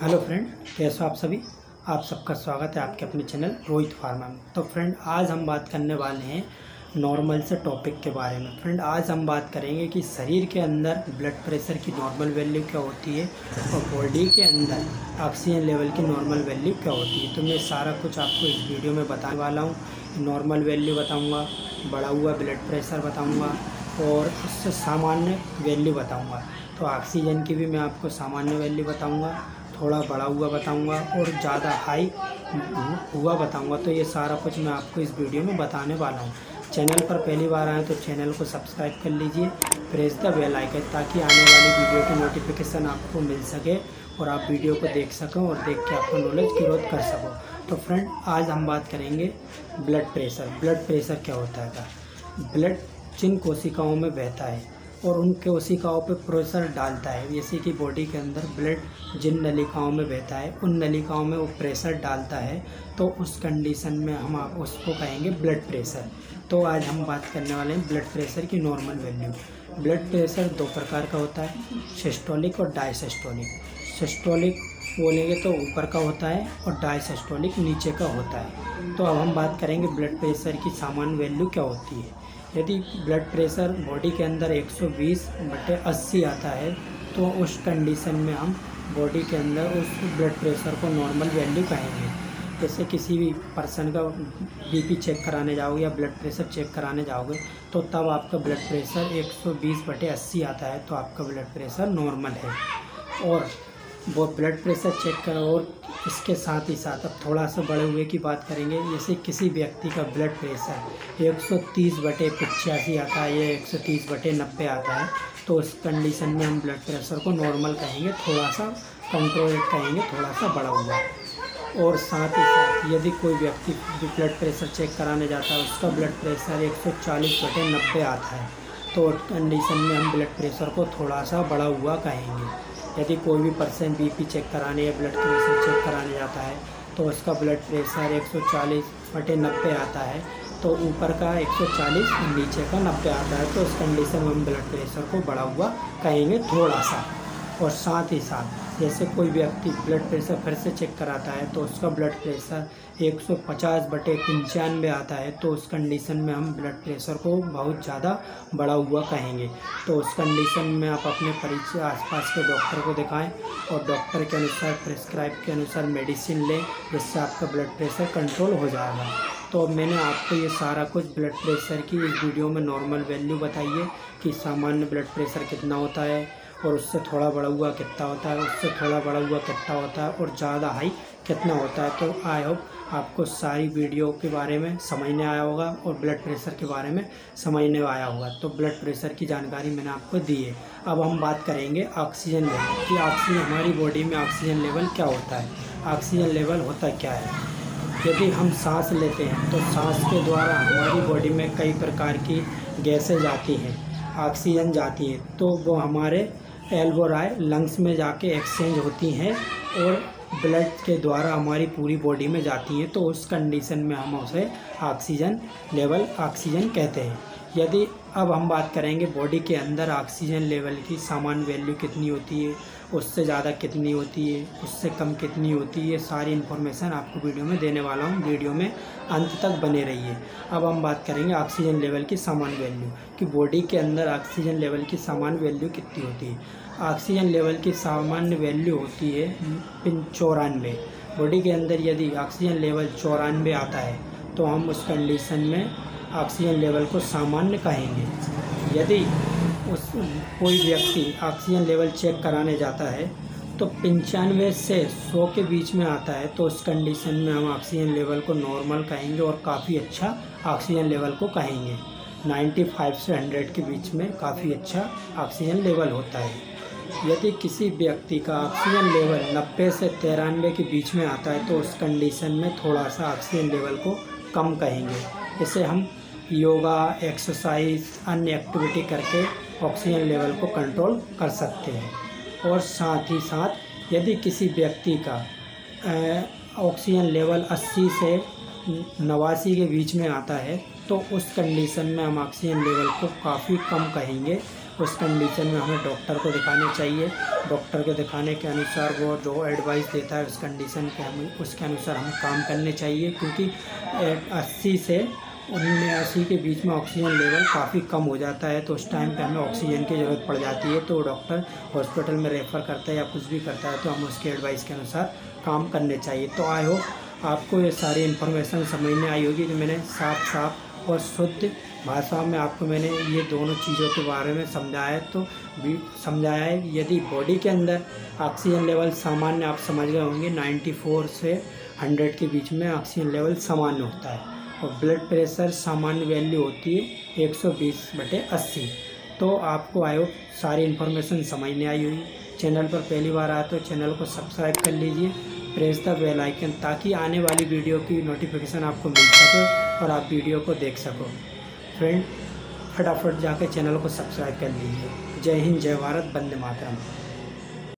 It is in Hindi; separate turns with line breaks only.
हेलो फ्रेंड, कैसे हो आप सभी? आप सबका स्वागत है आपके अपने चैनल रोहित फार्मा में। तो फ्रेंड, आज हम बात करने वाले हैं नॉर्मल से टॉपिक के बारे में। फ्रेंड, आज हम बात करेंगे कि शरीर के अंदर ब्लड प्रेशर की नॉर्मल वैल्यू क्या होती है और बॉडी के अंदर ऑक्सीजन लेवल की नॉर्मल वैल्यू क्या होती है। तो मैं सारा कुछ आपको इस वीडियो में बताने वाला हूँ। नॉर्मल वैल्यू बताऊँगा, बढ़ा हुआ ब्लड प्रेशर बताऊँगा और उससे सामान्य वैल्यू बताऊँगा। तो ऑक्सीजन की भी मैं आपको सामान्य वैल्यू बताऊँगा थोड़ा बड़ा हुआ बताऊँगा और ज़्यादा हाई हुआ बताऊँगा। तो ये सारा कुछ मैं आपको इस वीडियो में बताने वाला हूँ। चैनल पर पहली बार आए तो चैनल को सब्सक्राइब कर लीजिए। प्रेस द बेल आइकन ताकि आने वाली वीडियो की नोटिफिकेशन आपको मिल सके और आप वीडियो को देख सकें और देख के आपको नॉलेज ग्रोथ कर सको। तो फ्रेंड आज हम बात करेंगे ब्लड प्रेशर ब्लड प्रेशर क्या होता है? ब्लड जिन कोशिकाओं में बहता है। और उन कोशिकाओं पर प्रेशर डालता है। जैसे कि बॉडी के अंदर ब्लड जिन नलिकाओं में बहता है, उन नलिकाओं में वो प्रेशर डालता है तो उस कंडीशन में हम आप उसको कहेंगे ब्लड प्रेशर। तो आज हम बात करने वाले हैं ब्लड प्रेशर की नॉर्मल वैल्यू। ब्लड प्रेशर दो प्रकार का होता है, सिस्टोलिक और डायसिस्टोलिक सिस्टोलिक बोलेंगे तो ऊपर का होता है और डायसिस्टोलिक नीचे का होता है। तो अब हम बात करेंगे ब्लड प्रेशर की सामान्य वैल्यू क्या होती है। यदि ब्लड प्रेशर बॉडी के अंदर 120 बटे 80 आता है तो उस कंडीशन में हम बॉडी के अंदर उस ब्लड प्रेशर को नॉर्मल वैल्यू कहेंगे। जैसे किसी भी पर्सन का बीपी चेक कराने जाओगे या ब्लड प्रेशर चेक कराने जाओगे तो तब आपका ब्लड प्रेशर 120 बटे 80 आता है तो आपका ब्लड प्रेशर नॉर्मल है। और वो ब्लड प्रेशर चेक करो और इसके साथ ही साथ अब थोड़ा सा बड़े हुए की बात करेंगे, जैसे किसी व्यक्ति का ब्लड प्रेशर 130 बटे पचासी आता है या 130 बटे नब्बे आता है तो उस कंडीशन में हम ब्लड प्रेशर को नॉर्मल कहेंगे, थोड़ा सा कंट्रोल कहेंगे, थोड़ा सा बड़ा हुआ। और साथ ही साथ यदि कोई व्यक्ति ब्लड प्रेशर चेक कराने जाता है, उसका ब्लड प्रेशर 140 बटे नब्बे आता है तो कंडीशन में हम ब्लड प्रेशर को थोड़ा सा बड़ा हुआ कहेंगे। यदि कोई भी पर्सन बीपी चेक कराने या ब्लड प्रेशर चेक कराने जाता है तो उसका ब्लड प्रेशर 140 बटे नब्बे आता है तो ऊपर का 140 चालीस नीचे का नब्बे आता है तो उस कंडीशन में हम ब्लड प्रेशर को बढ़ा हुआ कहेंगे थोड़ा सा और साथ ही साथ जैसे कोई व्यक्ति ब्लड प्रेशर फिर से चेक कराता है तो उसका ब्लड प्रेशर 150 बटे पंचानवे आता है तो उस कंडीशन में हम ब्लड प्रेशर को बहुत ज़्यादा बढ़ा हुआ कहेंगे। तो उस कंडीशन में आप अपने परिचय आसपास के डॉक्टर को दिखाएँ और डॉक्टर के अनुसार प्रिस्क्राइब के अनुसार मेडिसिन लें, जिससे आपका ब्लड प्रेशर कंट्रोल हो जाएगा। तो मैंने आपको ये सारा कुछ ब्लड प्रेशर की इस वीडियो में नॉर्मल वैल्यू बताई है कि सामान्य ब्लड प्रेशर कितना होता है और उससे थोड़ा बड़ा हुआ कितना होता है, उससे थोड़ा बड़ा हुआ कितना होता है और ज़्यादा हाई कितना होता है। तो आई होप आपको सारी वीडियो के बारे में समझने आया होगा और ब्लड प्रेशर के बारे में समझने आया होगा। तो ब्लड प्रेशर की जानकारी मैंने आपको दी है। अब हम बात करेंगे ऑक्सीजन लेवल कि। ऑक्सीजन हमारी बॉडी में ऑक्सीजन लेवल क्या होता है? ऑक्सीजन लेवल होता क्या है? यदि हम सांस लेते हैं तो सांस के द्वारा हमारी बॉडी में कई प्रकार की गैसें जाती हैं ऑक्सीजन जाती है तो वो हमारे एल्बोराय लंग्स में जाके एक्सचेंज होती हैं और ब्लड के द्वारा हमारी पूरी बॉडी में जाती हैं तो उस कंडीशन में हम उसे ऑक्सीजन लेवल ऑक्सीजन कहते हैं। यदि अब हम बात करेंगे बॉडी के अंदर ऑक्सीजन लेवल की, सामान्य वैल्यू कितनी होती है, उससे ज़्यादा कितनी होती है, उससे कम कितनी होती है, सारी इन्फॉर्मेशन आपको वीडियो में देने वाला हूँ। वीडियो में अंत तक बने रहिए। अब हम बात करेंगे ऑक्सीजन लेवल की सामान्य वैल्यू कि बॉडी के अंदर ऑक्सीजन लेवल की सामान्य वैल्यू कितनी होती है। ऑक्सीजन लेवल की सामान्य वैल्यू होती है चौरानवे। बॉडी के अंदर यदि ऑक्सीजन लेवल चौरानवे आता है तो हम उस कंडीशन में ऑक्सीजन लेवल को सामान्य कहेंगे। यदि उस कोई व्यक्ति ऑक्सीजन लेवल चेक कराने जाता है तो पंचानवे से सौ के बीच में आता है तो उस कंडीशन में हम ऑक्सीजन लेवल को नॉर्मल कहेंगे और काफ़ी अच्छा ऑक्सीजन लेवल को कहेंगे। 95 से 100 के बीच में काफ़ी अच्छा ऑक्सीजन लेवल होता है। यदि किसी व्यक्ति का ऑक्सीजन लेवल 90 से तिरानवे के बीच में आता है तो उस कंडीशन में थोड़ा सा ऑक्सीजन लेवल को कम कहेंगे। इसे हम योगा एक्सरसाइज अन्य एक्टिविटी करके ऑक्सीजन लेवल को कंट्रोल कर सकते हैं। और साथ ही साथ, यदि किसी व्यक्ति का ऑक्सीजन लेवल 80 से नवासी के बीच में आता है तो उस कंडीशन में हम ऑक्सीजन लेवल को काफ़ी कम कहेंगे। उस कंडीशन में हमें डॉक्टर को दिखाने चाहिए। डॉक्टर के दिखाने के अनुसार वो जो एडवाइस देता है, उस कंडीशन के हमें, उसके अनुसार हमें काम करने चाहिए। क्योंकि अस्सी से उन्यासी के बीच में ऑक्सीजन लेवल काफ़ी कम हो जाता है तो उस टाइम पे हमें ऑक्सीजन की ज़रूरत पड़ जाती है तो डॉक्टर हॉस्पिटल में रेफ़र करता है या कुछ भी करता है तो हम उसके एडवाइस के अनुसार काम करने चाहिए। तो आई होप आपको ये सारी इन्फॉर्मेशन समझ में आई होगी कि मैंने साफ़ साफ़ और शुद्ध भाषा में आपको मैंने ये दोनों चीज़ों के बारे में समझाया तो भी समझाया है यदि बॉडी के अंदर ऑक्सीजन लेवल सामान्य आप समझ गए होंगे 94 से 100 के बीच में ऑक्सीजन लेवल सामान्य होता है। और ब्लड प्रेशर सामान्य वैल्यू होती है 120 बटे अस्सी। तो आपको आयो, सारी इन्फॉर्मेशन समझने आई हुई चैनल पर पहली बार आए तो चैनल को सब्सक्राइब कर लीजिए। प्रेस द बेल आइकन ताकि आने वाली वीडियो की नोटिफिकेशन आपको मिल सके और आप वीडियो को देख सको। फ्रेंड फटाफट जाकर चैनल को सब्सक्राइब कर लीजिए। जय हिंद, जय भारत बंदे मातरम।